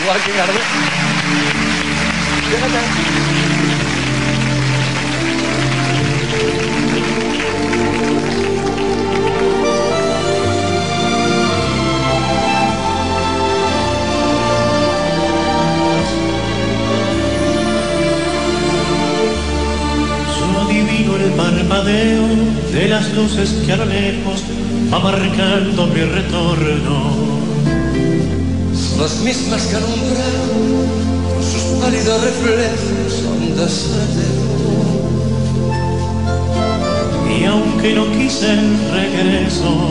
Igual que Gardel. Yo adivino el parpadeo de las luces que a lo lejos va marcando mi retorno. Las mismas que alumbraron con sus pálidos reflejos ondas de Y aunque no quise el regreso,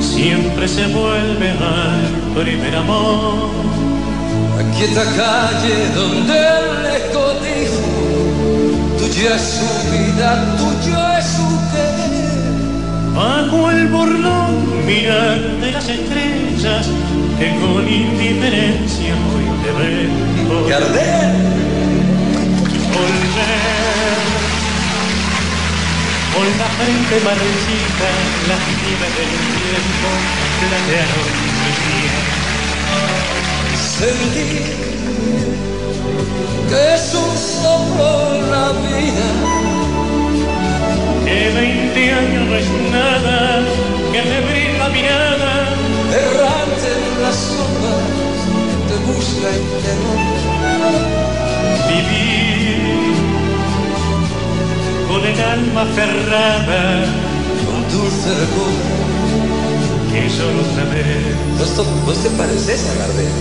siempre se vuelve al primer amor. Aquí esta calle donde el eco dijo Tuya es su vida, tuyo es su querer Bajo el borlón mirar de las estrellas que con indiferencia te vengo. Gardel Volver con la frente marchita, las nieves del tiempo platearon mi piel. Sentir que es un soplo la vida el alma aferrada, Con dulce recuerdo que solo vez. ¿Vos, te pareces a Gardel?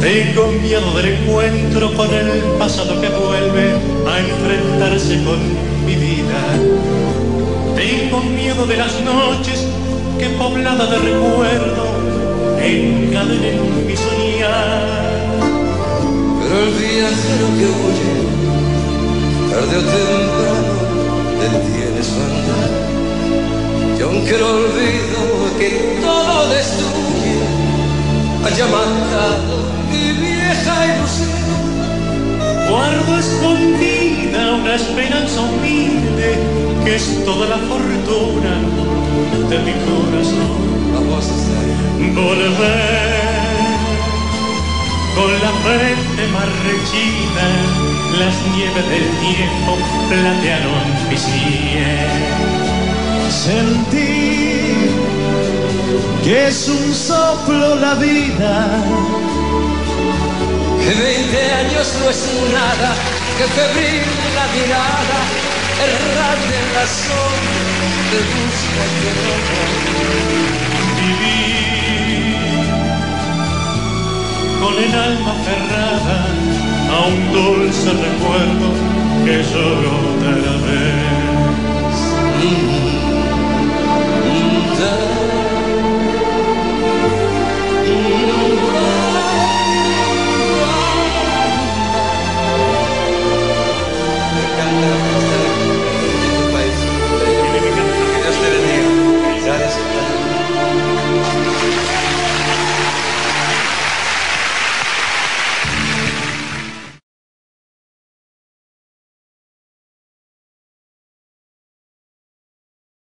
Tengo miedo del encuentro con el pasado que vuelve a enfrentarse con mi vida. Tengo miedo de las noches que poblada de recuerdo encadenen mi soñar. Pero el viajero que huye, tarde o temprano, detiene su andar. Y aunque el olvido que todo destruye, haya matado mi vieja ilusión, Guardo escondida una esperanza humilde que es toda la fortuna de mi corazón. vamos a Volver con la frente marchita, las nieves del tiempo platearon mi sien. Sentir que es un soplo la vida, que 20 años no es nada, que febril la mirada, errante en la sombra, te busca y te nombra. Vivir con el alma aferrada a un dulce recuerdo que solo te la vez.